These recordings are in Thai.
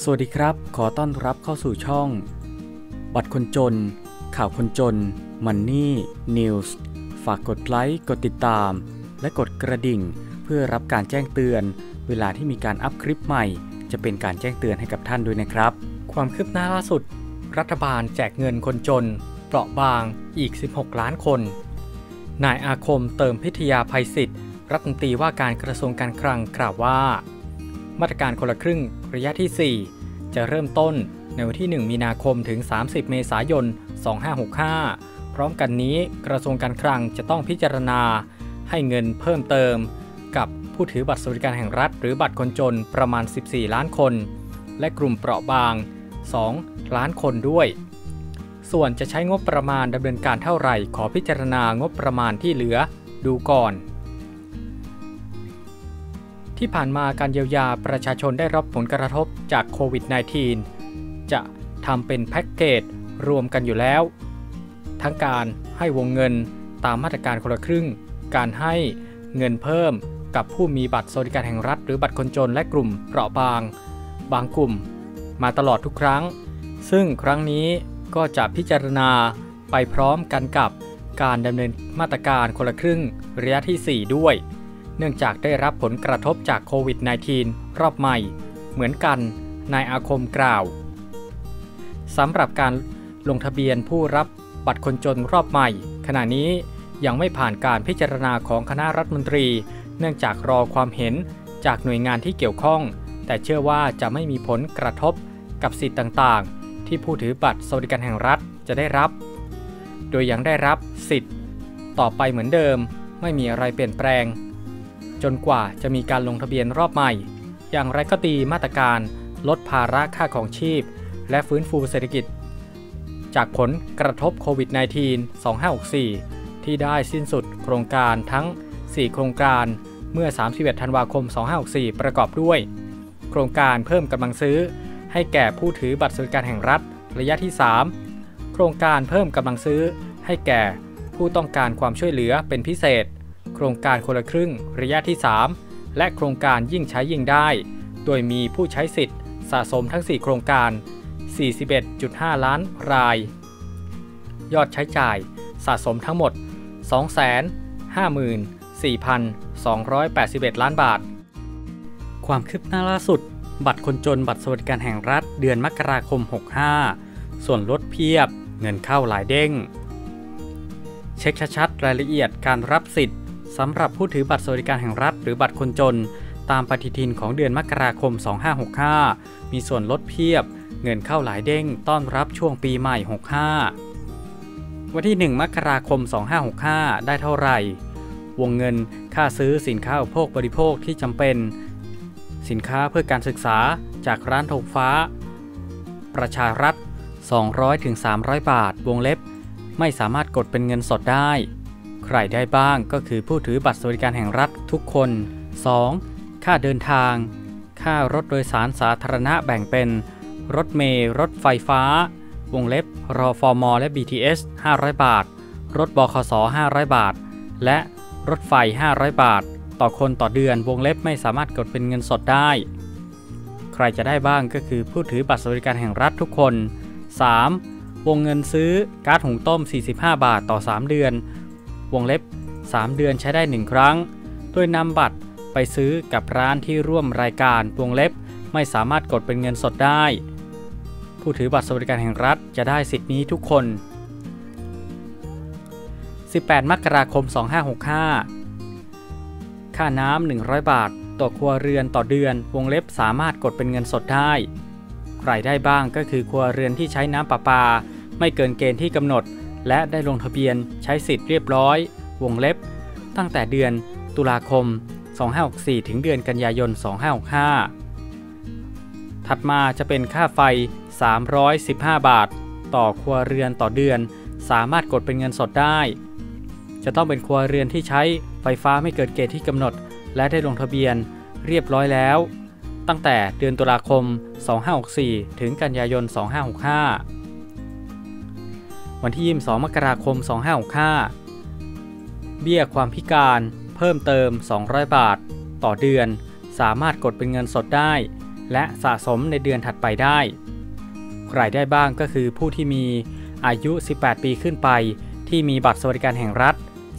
สวัสดีครับ ขอต้อนรับเข้าสู่ช่อง บัตรคนจน ข่าวคนจน มันนี่นิวส์ฝากกดไลค์ กดติดตาม และกดกระดิ่ง เพื่อรับการแจ้งเตือน เวลาที่มีการอัพคลิปใหม่ จะเป็นการแจ้งเตือนให้กับท่านด้วยนะครับ ความคืบหน้าล่าสุด รัฐบาลแจกเงินคนจน เปราะบางอีก 16 ล้านคน นายอาคมเติมพิทยาภัยศิษย์รัฐมนตรีว่าการกระทรวงการคลังกล่าวว่า มาตรการคนละครึ่งระยะที่ 4 จะเริ่มต้นในวันที่ 1 มีนาคมถึง 30 เมษายน 2565 พร้อมกันนี้กระทรวงการคลังจะต้องพิจารณา ให้เงินเพิ่มเติม กับผู้ถือบัตรสวัสดิการแห่งรัฐ หรือบัตรคนจนประมาณ 14 ล้านคน และกลุ่มเปราะบาง 2 ล้านคนด้วย ส่วนจะใช้งบประมาณดำเนินการเท่าไหร่ ขอพิจารณางบประมาณที่เหลือดูก่อน ที่ผ่านมาการเยียวยาประชาชนได้รับผลกระทบจากโควิด -19 จะทำเป็นแพ็กเกจรวมกันอยู่แล้ว ทั้งการให้วงเงินตามมาตรการคนละครึ่ง การให้เงินเพิ่มกับผู้มีบัตรสวัสดิการแห่งรัฐ หรือบัตรคนจนและกลุ่มเปราะบาง บางกลุ่ม มาตลอดทุกครั้ง ซึ่งครั้งนี้ก็จะพิจารณาไปพร้อมกันกับการดำเนินมาตรการคนละครึ่งระยะที่ 4 ด้วย นื่องจากได้รับผลกระทบจากโควิด -19 รอบใหม่ เหมือนกัน นายอาคมกล่าวสำหรับการลงทะเบียนผู้รับบัตรคนจนรอบใหม่ ขณะนี้ยังไม่ผ่านการพิจารณาของคณะรัฐมนตรี เนื่องจากรอความเห็นจากหน่วยงานที่เกี่ยวข้อง แต่เชื่อว่าจะไม่มีผลกระทบกับสิทธิ์ต่างๆ ที่ผู้ถือบัตรสวัสดิการแห่งรัฐจะได้รับ โดยยังได้รับสิทธิ์ ต่อไปเหมือนเดิม ไม่มีอะไรเปลี่ยนแปลง จนกว่าจะมีการลงทะเบียนรอบใหม่ อย่างไรก็ดีมาตรการลดภาระค่าของชีพ และฟื้นฟูเศรษฐกิจ จากผลกระทบโควิด -19 2564 ที่ได้สิ้นสุดโครงการทั้ง 4 โครงการเมื่อ 31 ธันวาคม 2564 ประกอบด้วย โครงการเพิ่มกำลังซื้อ ให้แก่ผู้ถือบัตรสวัสดิการแห่งรัฐระยะที่ 3 โครงการเพิ่มกำลังซื้อ ให้แก่ผู้ต้องการความช่วยเหลือเป็นพิเศษ โครงการคนละครึ่งระยะที่ 3 และโครงการยิ่งใช้ยิ่งได้ โดยมีผู้ใช้สิทธิ์สะสมทั้ง 4 โครงการ 41.5 ล้านราย ยอดใช้จ่ายสะสมทั้งหมด 254,281 ล้านบาท ความคืบหน้าล่าสุด บัตรคนจนบัตรสวัสดิการแห่งรัฐเดือนมกราคม 65 ส่วนลดเพียบ เงินเข้าหลายเด้ง เช็คชัดๆรายละเอียดการรับสิทธิ์ สำหรับผู้ถือบัตรสวัสดิการแห่งรัฐ หรือบัตรคนจน ตามปฏิทินของเดือนมกราคม 2565 มีส่วนลดเพียบ เงินเข้าหลายเด้งต้อนรับช่วงปีใหม่ 65 วันที่ 1 มกราคม 2565 ได้เท่าไหร่ วงเงินค่าซื้อสินค้าอุปโภคบริโภคที่จำเป็น สินค้าเพื่อการศึกษาจากร้านธงฟ้า ประชารัฐ 200-300 บาท วงเล็บ ไม่สามารถกดเป็นเงินสดได้ ใครได้บ้างก็คือผู้ถือบัตรสวัสดิการแห่งรัฐทุกคน 2. ค่าเดินทาง ค่ารถโดยสารสาธารณะแบ่งเป็น รถเมล์รถไฟฟ้า วงเล็บรอฟอร์มอและ BTS 500 บาท รถบขส500 บาท และรถไฟ 500 บาท ต่อคนต่อเดือนวงเล็บไม่สามารถกดเป็นเงินสดได้ ใครจะได้บ้างก็คือผู้ถือบัตรสวัสดิการแห่งรัฐทุกคน 3. วงเงินซื้อก๊าซหุงต้ม 45 บาทต่อ 3 เดือน วงเล็บ 3 เดือนใช้ได้ 1 ครั้ง โดยนำบัตรไปซื้อกับร้านที่ร่วมรายการวงเล็บ ไม่สามารถกดเป็นเงินสดได้ ผู้ถือบัตรสวัสดิการแห่งรัฐจะได้สิทธินี้ทุกคน 18 มกราคม 2565 ค่าน้ำ 100 บาท ต่อครัวเรือนต่อเดือน วงเล็บสามารถกดเป็นเงินสดได้ใครได้บ้างก็คือครัวเรือนที่ใช้น้ำประปา ไม่เกินเกณฑ์ที่กำหนด และได้ลงทะเบียนใช้สิทธิ์เรียบร้อย วงเล็บ ตั้งแต่เดือนตุลาคม 2564 ถึงเดือนกันยายน 2565 ถัดมาจะเป็นค่าไฟ 315 บาท ต่อครัวเรือนต่อเดือน สามารถกดเป็นเงินสดได้ จะต้องเป็นครัวเรือนที่ใช้ไฟฟ้าไม่เกินเกณฑ์ที่กำหนด และได้ลงทะเบียนเรียบร้อยแล้ว ตั้งแต่เดือนตุลาคม 2564 ถึงกันยายน 2565 วันที่ 22 มกราคม 2565 เบี้ยความพิการเพิ่มเติม 200 บาท ต่อเดือน สามารถกดเป็นเงินสดได้ และสะสมในเดือนถัดไปได้ ใครได้บ้างก็คือผู้ที่มีอายุ 18 ปีขึ้นไป ที่มีบัตรสวัสดิการแห่งรัฐ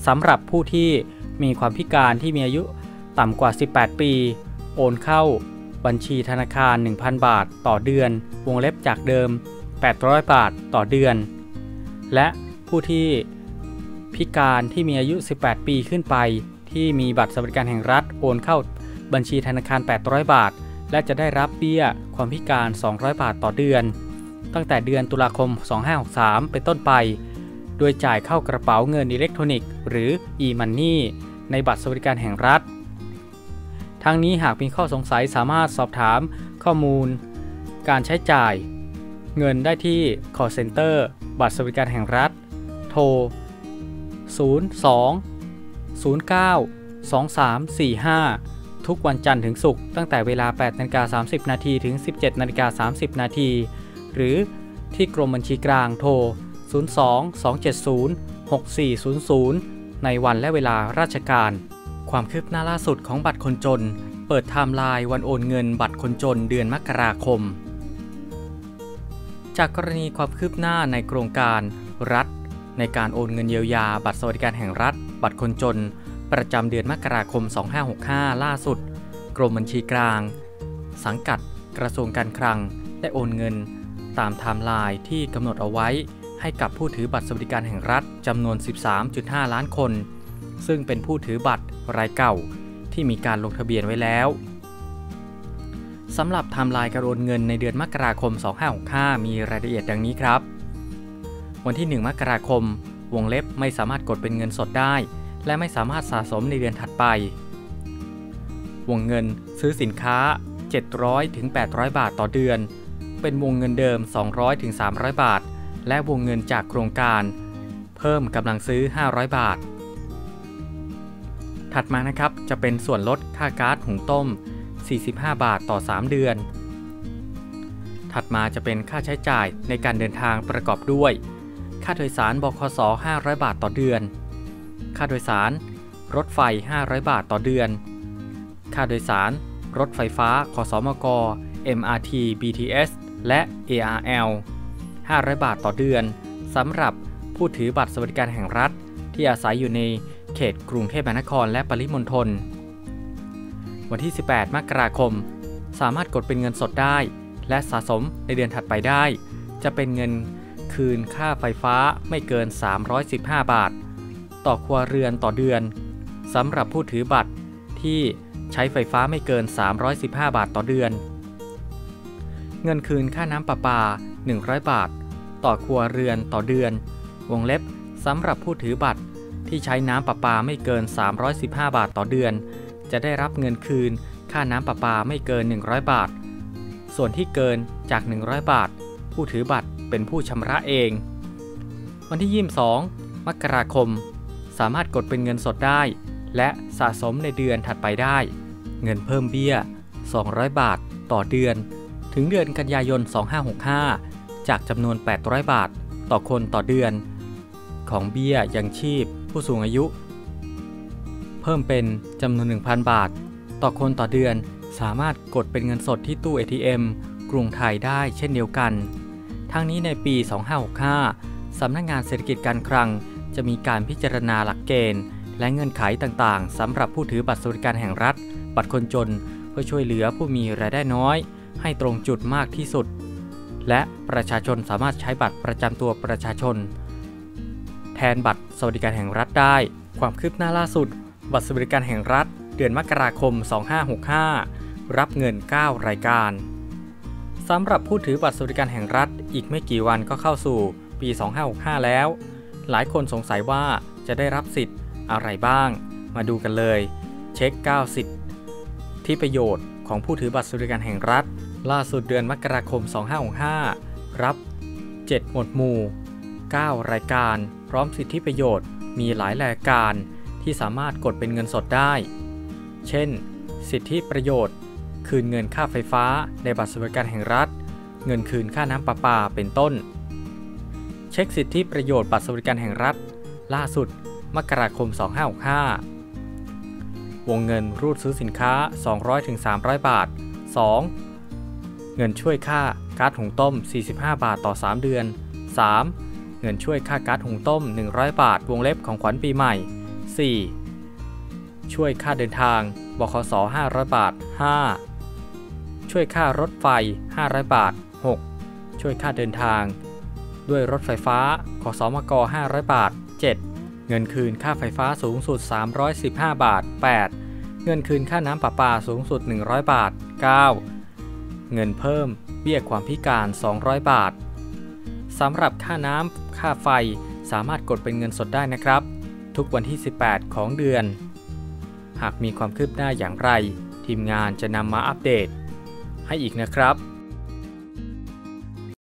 สำหรับผู้ที่มีความพิการที่มีอายุต่ำกว่า 18 ปี โอนเข้าบัญชีธนาคาร 1,000 บาท ต่อเดือน วงเล็บจากเดิม 800 บาท ต่อเดือน และผู้ที่พิการที่มีอายุ 18 ปีขึ้นไป ที่มีบัตรสวัสดิการแห่งรัฐโอนเข้าบัญชีธนาคาร 800 บาท และจะได้รับเบี้ยความพิการ 200 บาทต่อเดือน ตั้งแต่เดือนตุลาคม 2563 เป็นต้นไป โดยจ่ายเข้ากระเป๋าเงินอิเล็กทรอนิกส์ หรือ e-money ในบัตรสวัสดิการแห่งรัฐ ทั้งนี้หากมีข้อสงสัยสามารถสอบถามข้อมูล การใช้จ่าย เงินได้ที่ call center บัตรสวัสดิการแห่งรัฐ โทร 02 09 2345 ทุกวันจันทร์ถึงศุกร์ตั้งแต่เวลา8นาฬิกา30 นาทีถึง 17นาฬิกา30 นาทีหรือที่กรมบัญชีกลางโทร 02 270 6400 ในวันและเวลาราชการ ความคืบหน้าล่าสุดของบัตรคนจน เปิดไทม์ไลน์วันโอนเงินบัตรคนจนเดือนมกราคม จากกรณีความคืบหน้าในโครงการรัฐ ในการโอนเงินเยียวยา บัตรสวัสดิการแห่งรัฐ บัตรคนจน ประจำเดือนมกราคม 2565 ล่าสุด กรมบัญชีกลาง สังกัดกระทรวงการคลังได้โอนเงิน ตามไทม์ไลน์ที่กำหนดเอาไว้ ให้กับผู้ถือบัตรสวัสดิการแห่งรัฐจำนวน 13.5 ล้านคน ซึ่งเป็นผู้ถือบัตรรายเก่าที่มีการลงทะเบียนไว้แล้ว สำหรับไทม์ไลน์การโอนเงินในเดือนมกราคม 2565 มีรายละเอียดดังนี้ครับ วันที่ 1 มกราคม วงเล็บไม่สามารถกดเป็นเงินสดได้ และไม่สามารถสะสมในเดือนถัดไป วงเงินซื้อสินค้า 700ถึง800 บาทต่อเดือน เป็นวงเงินเดิม 200ถึง300 บาท และวงเงินจากโครงการ เพิ่มกำลังซื้อ 500 บาท ถัดมานะครับจะเป็นส่วนลดค่าก๊าซหุงต้ม 45 บาทต่อ 3 เดือน ถัดมาจะเป็นค่าใช้จ่ายในการเดินทางประกอบด้วย ค่าโดยสารบคส500 บาทต่อเดือน ค่าโดยสารรถไฟ 500 บาทต่อเดือน ค่าโดยสาร รถไฟฟ้าขสมก MRT BTS และ ARL 500 บาทต่อเดือนสำหรับผู้ถือบัตรสวัสดิการแห่งรัฐ ที่อาศัยอยู่ในเขตกรุงเทพมหานครและปริมณฑล วันที่ 18 มกราคม สามารถกดเป็นเงินสดได้ และสะสมในเดือนถัดไปได้ จะเป็นเงินคืนค่าไฟฟ้าไม่เกิน 315 บาท ต่อครัวเรือนต่อเดือนสำหรับผู้ถือบัตรที่ใช้ไฟฟ้าไม่เกิน 315 บาทต่อเดือน เงินคืนค่าน้ำประปา 100 บาท ต่อครัวเรือนต่อเดือน วงเล็บสำหรับผู้ถือบัตรที่ใช้น้ำประปาไม่เกิน 315 บาทต่อเดือน จะได้รับเงินคืน ค่าน้ำประปาไม่เกิน 100 บาท ส่วนที่เกินจาก 100 บาท ผู้ถือบัตรเป็นผู้ชำระเอง วันที่ 22 มกราคม สามารถกดเป็นเงินสดได้ และสะสมในเดือนถัดไปได้ เงินเพิ่มเบี้ย 200 บาท ต่อเดือน ถึงเดือนกันยายน 2565 จากจำนวน 800 บาท ต่อคนต่อเดือน ของเบี้ยยังชีพ ผู้สูงอายุ เพิ่มเป็นจำนวน 1,000 บาท ต่อคนต่อเดือน สามารถกดเป็นเงินสดที่ตู้ ATM กรุงไทยได้เช่นเดียวกัน ทั้งนี้ในปี 2565 สำนักงงานเศรษฐกิจการคลัง จะมีการพิจารณาหลักเกณฑ์ และเงื่อนไขต่างๆสำหรับผู้ถือบัตรสวัสดิการแห่งรัฐ บัตรคนจน เพื่อช่วยเหลือผู้มีรายได้น้อย ให้ตรงจุดมากที่สุด และประชาชนสามารถใช้บัตรประจำตัวประชาชน แทนบัตรสวัสดิการแห่งรัฐได้ ความคืบหน้าล่าสุด บัตรสวัสดิการแห่งรัฐ เดือนมกราคม 2565 รับเงิน 9 รายการสำหรับผู้ถือบัตรสวัสดิการแห่งรัฐ อีกไม่กี่วันก็เข้าสู่ปี 2565 แล้ว หลายคนสงสัยว่าจะได้รับสิทธิ์อะไรบ้าง มาดูกันเลย เช็ค 9 สิทธิ์ที่ประโยชน์ของผู้ถือบัตรสวัสดิการแห่งรัฐ ล่าสุดเดือนมกราคม 2565 รับ 7 หมวดหมู่ 9 รายการ พร้อมสิทธิประโยชน์มีหลายรายการ ที่สามารถกดเป็นเงินสดได้ เช่น สิทธิประโยชน์ คืนเงินค่าไฟฟ้าในบัตรสวัสดิการแห่งรัฐ เงินคืนค่าน้ำประปาเป็นต้น เช็คสิทธิประโยชน์บัตรสวัสดิการแห่งรัฐ ล่าสุด มกราคม 2565 วงเงินรูดซื้อสินค้า 200-300 บาท 2. เงินช่วยค่าก๊าซหุงต้ม 45 บาทต่อ 3 เดือน 3. เงินช่วยค่าก๊าซหุงต้ม 100 บาท วงเล็บของขวัญปีใหม่ 4. ช่วยค่าเดินทาง บขส 500 บาท 5. ช่วยค่ารถไฟ 500 บาท 6. ช่วยค่าเดินทาง ด้วยรถไฟฟ้าขสมก 500 บาท 7. เงินคืนค่าไฟฟ้าสูงสุด 315 บาท 8. เงินคืนค่าน้ำประปาสูงสุด 100 บาท 9. เงินเพิ่มเบี้ยความพิการ 200 บาทสำหรับค่าน้ำค่าไฟสามารถกดเป็นเงินสดได้นะครับ ทุกวันที่ 18 ของเดือน หากมีความคืบหน้าอย่างไร ทีมงานจะนำมาอัปเดต ให้อีกนะครับ